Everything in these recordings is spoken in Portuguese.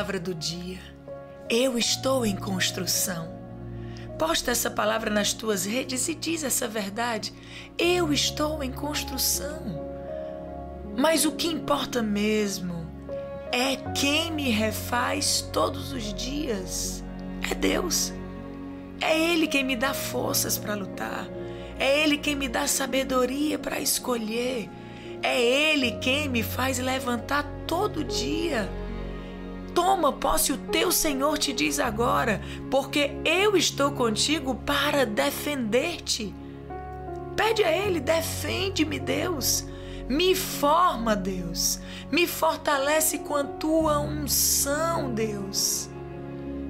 palavra do dia. Eu estou em construção. Posta essa palavra nas tuas redes e diz essa verdade. Eu estou em construção. Mas o que importa mesmo é quem me refaz todos os dias. É Deus. É Ele quem me dá forças para lutar. É Ele quem me dá sabedoria para escolher. É Ele quem me faz levantar todo dia. Toma posse, o teu Senhor te diz agora, porque eu estou contigo para defender-te. Pede a Ele, defende-me, Deus. Me forma, Deus. Me fortalece com a tua unção, Deus.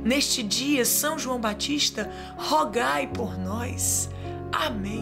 Neste dia, São João Batista, rogai por nós. Amém.